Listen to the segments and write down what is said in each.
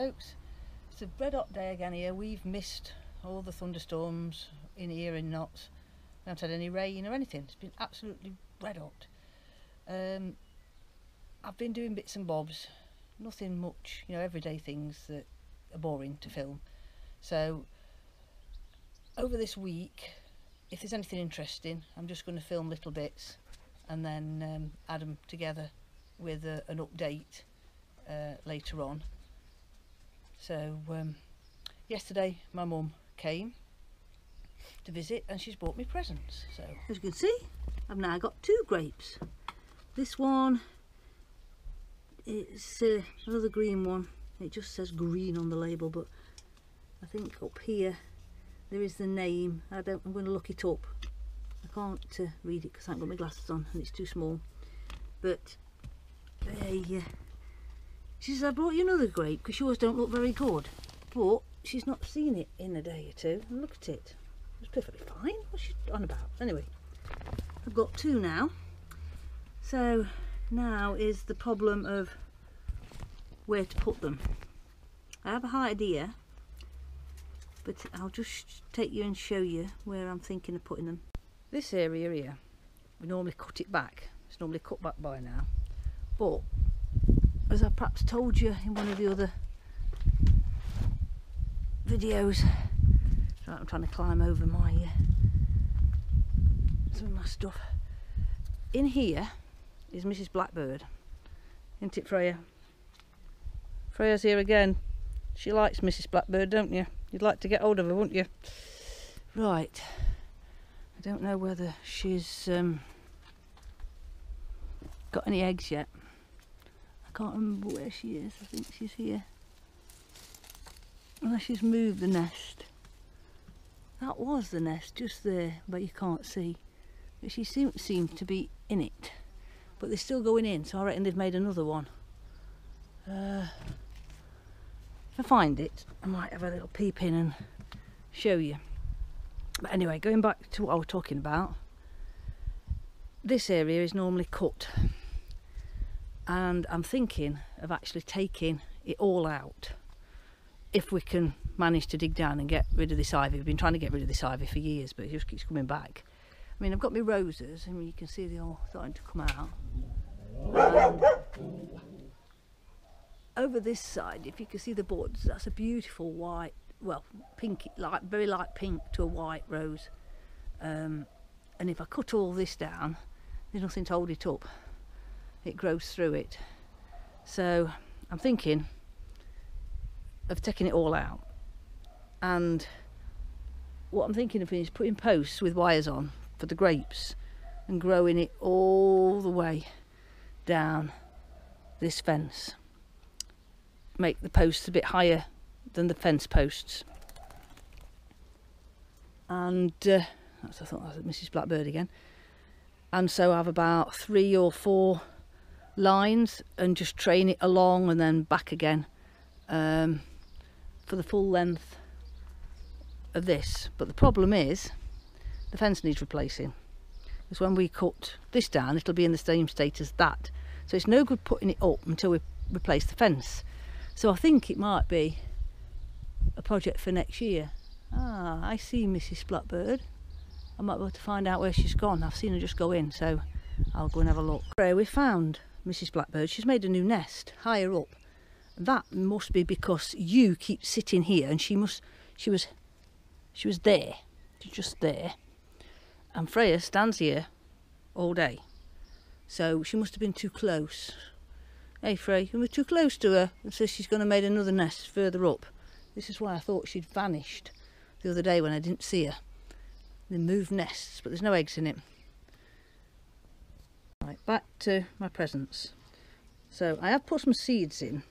folks. It's a red hot day again here. We've missed all the thunderstorms in here in Notts. We haven't had any rain or anything. It's been absolutely red hot. Um, I've been doing bits and bobs, nothing much, you know, everyday things that are boring to film. So over this week, if there's anything interesting, I'm just going to film little bits and then um, add them together with a, an update uh, later on. So um, yesterday my mum came to visit and she's bought me presents. So as you can see, I've now got two grapes. This one it's uh, another green one. It just says green on the label, but I think up here there is the name. I don't. I'm going to look it up. I can't uh, read it because I haven't got my glasses on and it's too small. But they. Uh, she says I brought you another grape because yours don't look very good. But she's not seen it in a day or two. Look at it. It's perfectly fine. What's she on about? Anyway, I've got two now. So now is the problem of where to put them. I have a high idea but I'll just take you and show you where I'm thinking of putting them. This area here, we normally cut it back. It's normally cut back by now. But, as I perhaps told you in one of the other videos, I'm trying to climb over my uh, some of my stuff. In here is Mrs. Blackbird. Isn't it Freya? Freya's here again. She likes Mrs. Blackbird, don't you? You'd like to get hold of her, wouldn't you? Right. I don't know whether she's um, got any eggs yet. I can't remember where she is. I think she's here. Unless she's moved the nest. That was the nest just there, but you can't see. But she seems seem to be in it. But they're still going in, so I reckon they've made another one. Uh, I find it, I might have a little peep in and show you. But anyway, going back to what I was talking about, this area is normally cut and I'm thinking of actually taking it all out if we can manage to dig down and get rid of this ivy. We've been trying to get rid of this ivy for years but it just keeps coming back. I mean I've got my roses and you can see they're all starting to come out. And over this side, if you can see the buds, that's a beautiful white, well, pink, like very light pink to a white rose. Um, and if I cut all this down, there's nothing to hold it up. It grows through it. So I'm thinking of taking it all out. And what I'm thinking of is putting posts with wires on for the grapes and growing it all the way down this fence make the posts a bit higher than the fence posts. And uh, that's I thought that was Mrs. Blackbird again. And so I have about three or four lines and just train it along and then back again um, for the full length of this. But the problem is the fence needs replacing. Because when we cut this down, it'll be in the same state as that. So it's no good putting it up until we replace the fence. So I think it might be a project for next year. Ah, I see Mrs. Blackbird. I might be able to find out where she's gone. I've seen her just go in, so I'll go and have a look. We found Mrs. Blackbird. She's made a new nest higher up. That must be because you keep sitting here, and she must. She was. She was there. Just there. And Freya stands here all day. So she must have been too close. Hey Frey, you were too close to her and says she's going to make another nest further up. This is why I thought she'd vanished the other day when I didn't see her. They move nests, but there's no eggs in it. Right, back to my presents. So I have put some seeds in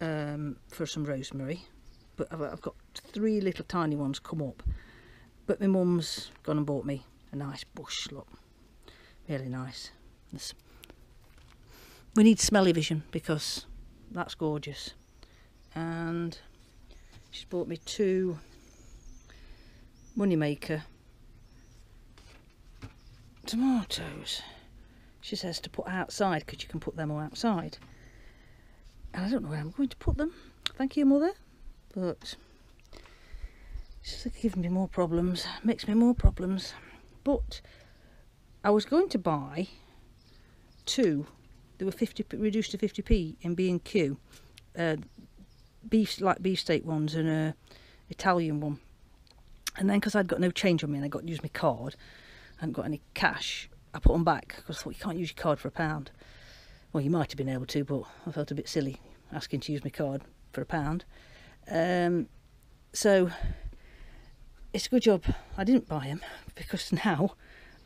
um, for some rosemary, but I've, I've got three little tiny ones come up. But my mum's gone and bought me a nice bush, look. Really nice. We need smelly vision because that's gorgeous and she's bought me two moneymaker tomatoes she says to put outside because you can put them all outside. And I don't know where I'm going to put them. Thank you mother. But it's giving me more problems makes me more problems. But I was going to buy two they were 50 reduced to 50p in B&Q uh, beef like beefsteak ones and a Italian one. And then because I'd got no change on me and I got to use my card I hadn't got any cash I put them back because I thought you can't use your card for a pound. Well you might have been able to but I felt a bit silly asking to use my card for a pound. Um, so it's a good job I didn't buy them because now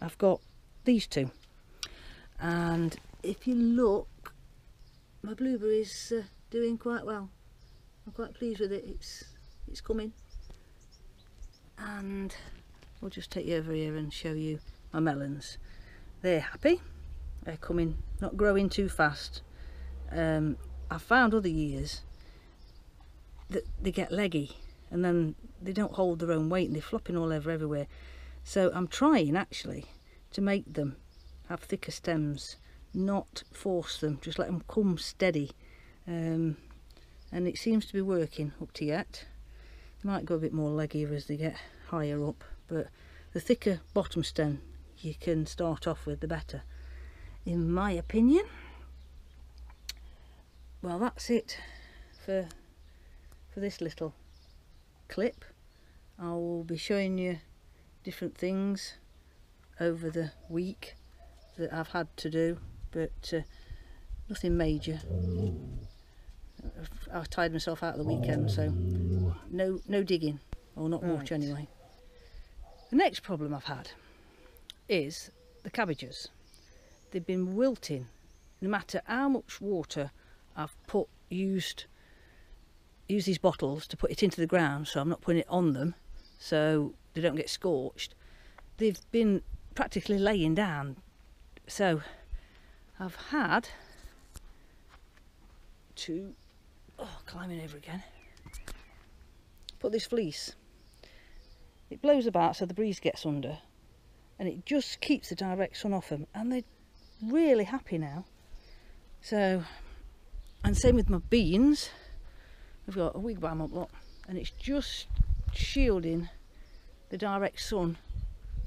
I've got these two. And if you look my blueberry's uh, doing quite well. I'm quite pleased with it. It's it's coming. And we'll just take you over here and show you my melons they're happy. They're coming not growing too fast. Um, I've found other years that they get leggy and then they don't hold their own weight and they're flopping all over everywhere. So I'm trying actually to make them have thicker stems not force them just let them come steady. Um, and it seems to be working up to yet. They might go a bit more leggier as they get higher up but the thicker bottom stem you can start off with the better. In my opinion well that's it for for this little clip. I will be showing you different things over the week that I've had to do but uh, nothing major. I've tied myself out of the weekend so no no digging or not much anyway. The next problem I've had is the cabbages. They've been wilting. No matter how much water I've put used use these bottles to put it into the ground so I'm not putting it on them so they don't get scorched they've been practically laying down. So I've had to oh, climbing over again put this fleece. It blows about so the breeze gets under and it just keeps the direct sun off them and they're really happy now. So and same with my beans. We've got a wigwam up lot and it's just shielding the direct sun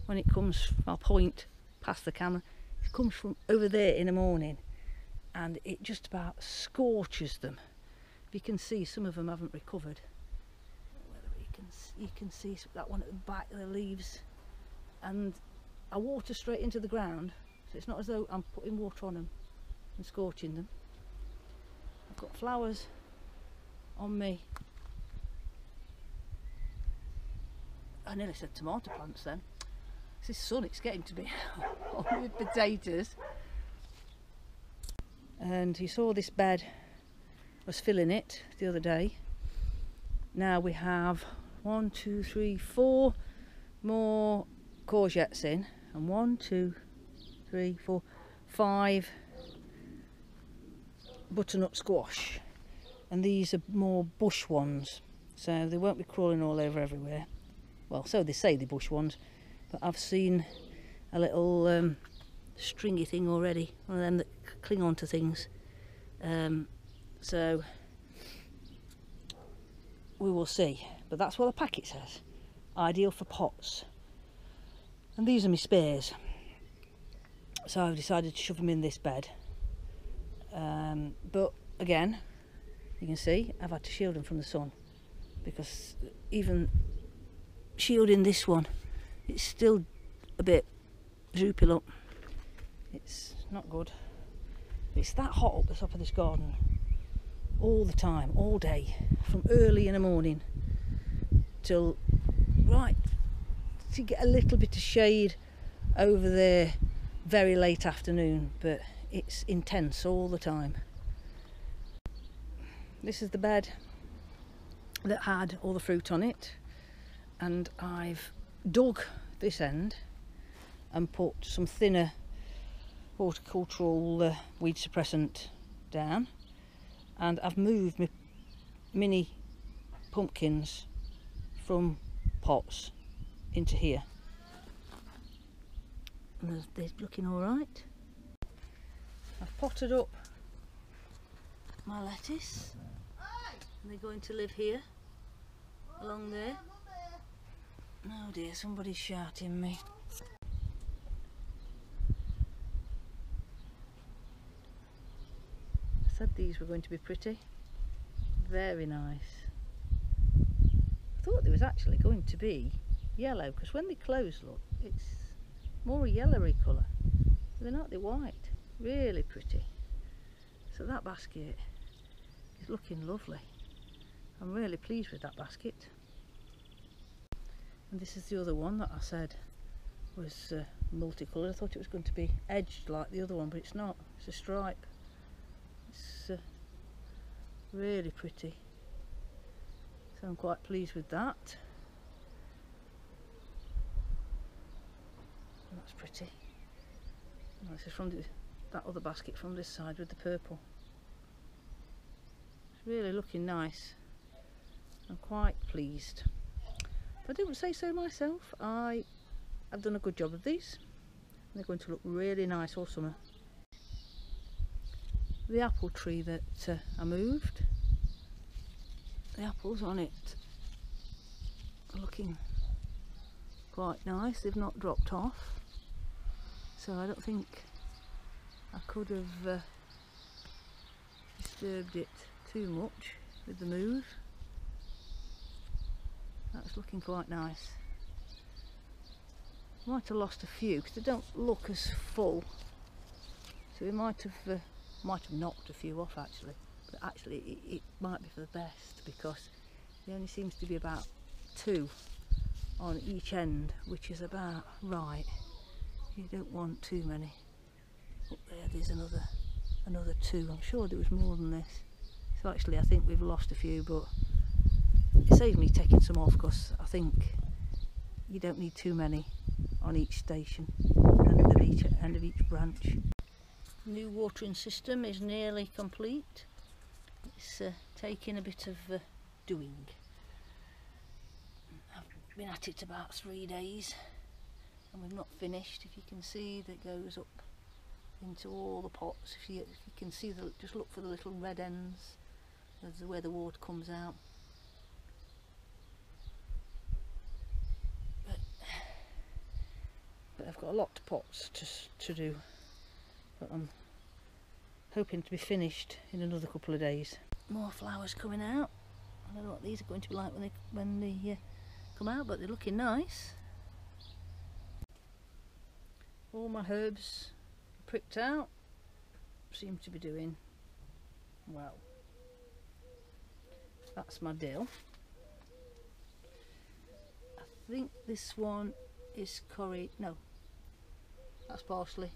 when it comes I'll point past the camera. It comes from over there in the morning and it just about scorches them. You can see some of them haven't recovered. You can you can see that one at the back of the leaves. And I water straight into the ground so it's not as though I'm putting water on them and scorching them. I've got flowers on me. I nearly said tomato plants then. This sun it's getting to be with potatoes. And you saw this bed was filling it the other day. Now we have one two three four more courgettes in and one two three four five butternut squash. And these are more bush ones. So they won't be crawling all over everywhere. Well so they say the bush ones. But I've seen a little um, stringy thing already. One of them that cling on to things. Um, so we will see. But that's what the packet says. Ideal for pots and these are my spares so I've decided to shove them in this bed. Um, but again you can see I've had to shield them from the sun. Because even shielding this one it's still a bit droopy look. It's not good. It's that hot up the top of this garden all the time all day from early in the morning till right to get a little bit of shade over there very late afternoon but it's intense all the time. This is the bed that had all the fruit on it and I've dug this end and put some thinner horticultural uh, weed suppressant down and I've moved my mini pumpkins from pots into here and they're looking all right I've potted up my lettuce And they're going to live here, along there. Oh dear, somebody's shouting me. I said these were going to be pretty. Very nice. I thought there was actually going to be yellow because when they close look it's more a yellowy colour. They're not, they're white. Really pretty. So that basket is looking lovely. I'm really pleased with that basket. And this is the other one that I said was uh, multicoloured. I thought it was going to be edged like the other one, but it's not. It's a stripe. It's uh, really pretty. So I'm quite pleased with that. And that's pretty. And this is from the, that other basket from this side with the purple. It's really looking nice. I'm quite pleased. If I didn't say so myself, I have done a good job of these. They're going to look really nice all summer. The apple tree that uh, I moved, the apples on it are looking quite nice. They've not dropped off. So I don't think I could have uh, disturbed it too much with the move. That's looking quite nice. Might have lost a few because they don't look as full. So we might have uh, might have knocked a few off actually. But actually it, it might be for the best because there only seems to be about two on each end, which is about right. You don't want too many. Up there there's another another two. I'm sure there was more than this. So actually I think we've lost a few but it saved me taking some off because I think you don't need too many on each station end of each end of each branch. New watering system is nearly complete. It's uh, taking a bit of uh, doing. I've been at it about three days and we've not finished. If you can see that goes up into all the pots. If you, if you can see the just look for the little red ends. That's where the water comes out. but I've got a lot of pots to, to do but I'm hoping to be finished in another couple of days more flowers coming out I don't know what these are going to be like when they when they uh, come out but they're looking nice all my herbs pricked out seem to be doing well that's my dill I think this one is curry no that's parsley.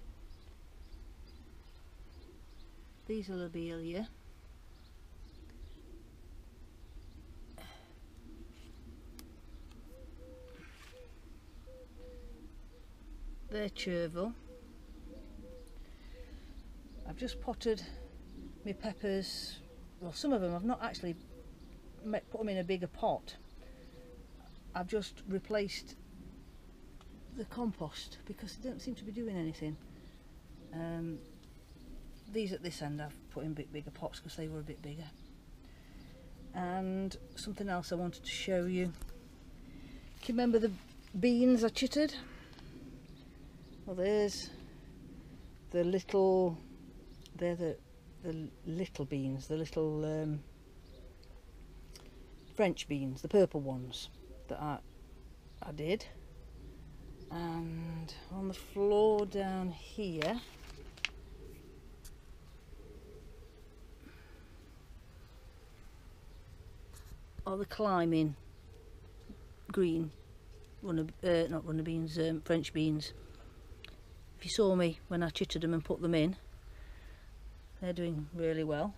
These are lobelia. They're chervil. I've just potted my peppers, well some of them I've not actually put them in a bigger pot. I've just replaced the compost because they don't seem to be doing anything. Um, these at this end I've put in a bit bigger pots because they were a bit bigger. And something else I wanted to show you. Can you remember the beans I chittered? Well there's the little, they're the, the little beans, the little um, French beans, the purple ones that I, I did and on the floor down here are the climbing green runner, uh, not runner beans, um, French beans. If you saw me when I chittered them and put them in, they're doing really well.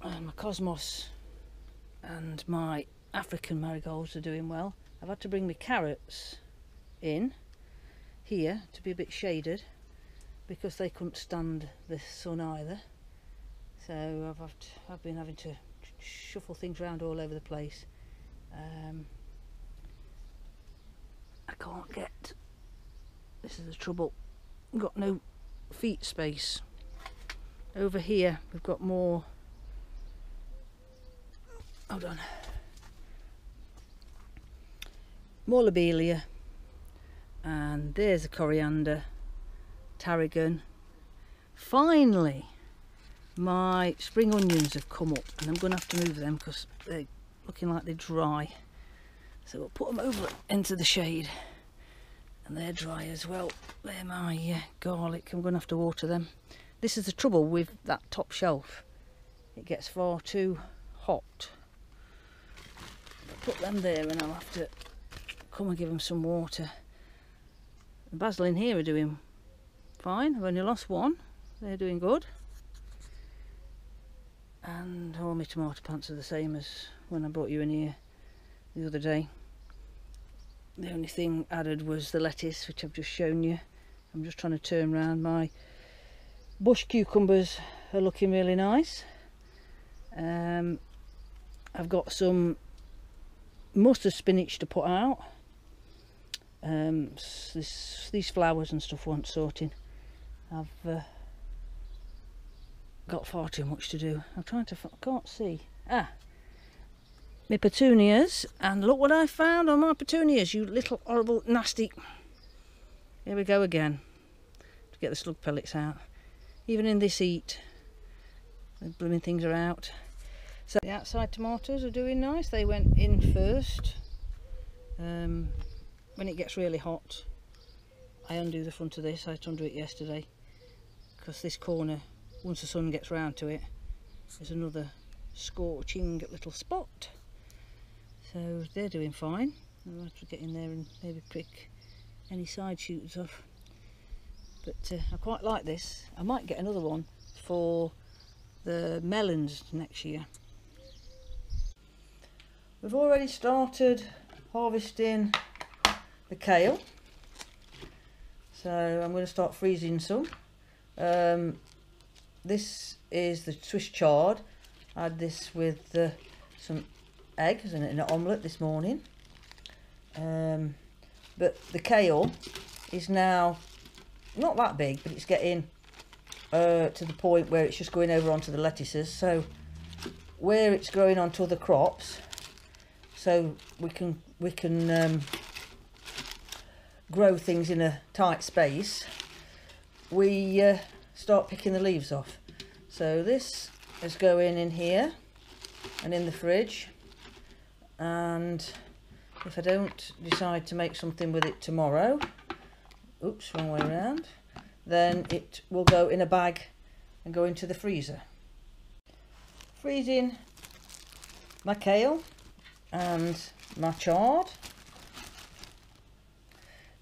And my Cosmos and my African marigolds are doing well. I've had to bring my carrots in here to be a bit shaded because they couldn't stand the sun either so I've, I've been having to shuffle things around all over the place um, I can't get this is the trouble. I've got no feet space. Over here we've got more. Hold on. More lobelia. And there's a coriander tarragon. Finally my spring onions have come up and I'm going to have to move them because they're looking like they're dry so we'll put them over into the shade. And they're dry as well. They're my uh, garlic. I'm going to have to water them. This is the trouble with that top shelf. It gets far too hot. Put them there and I'll have to come and give them some water. The basil in here are doing fine. I've only lost one. They're doing good. And all my tomato plants are the same as when I brought you in here the other day the only thing added was the lettuce which I've just shown you. I'm just trying to turn around my bush cucumbers are looking really nice. Um, I've got some mustard spinach to put out. Um, this, these flowers and stuff want sorting. I've uh, got far too much to do. I'm trying to I can't see ah my petunias and look what I found on my petunias you little horrible nasty. Here we go again to get the slug pellets out. Even in this heat the blooming things are out. So the outside tomatoes are doing nice. They went in first. Um, when it gets really hot I undo the front of this. I had to undo it yesterday because this corner once the sun gets round to it there's another scorching little spot so they're doing fine. I'll have to get in there and maybe prick any side shoots off. But uh, I quite like this. I might get another one for the melons next year. We've already started harvesting the kale. So I'm going to start freezing some. Um, this is the Swiss chard. I had this with uh, some eggs in an omelette this morning. Um, but the kale is now not that big but it's getting uh, to the point where it's just going over onto the lettuces. So where it's growing onto other crops so we can we can um, grow things in a tight space we uh, start picking the leaves off. So this is going in here and in the fridge and if I don't decide to make something with it tomorrow oops wrong way around then it will go in a bag and go into the freezer. Freezing my kale and my chard.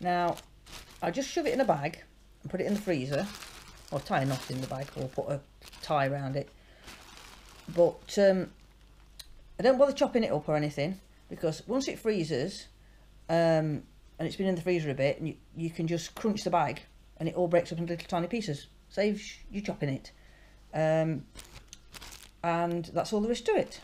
Now I just shove it in a bag and put it in the freezer. Or tie a knot in the bag or put a tie around it. But um, I don't bother chopping it up or anything because once it freezes um, and it's been in the freezer a bit and you, you can just crunch the bag and it all breaks up into little tiny pieces. Saves you chopping it. Um, and that's all there is to it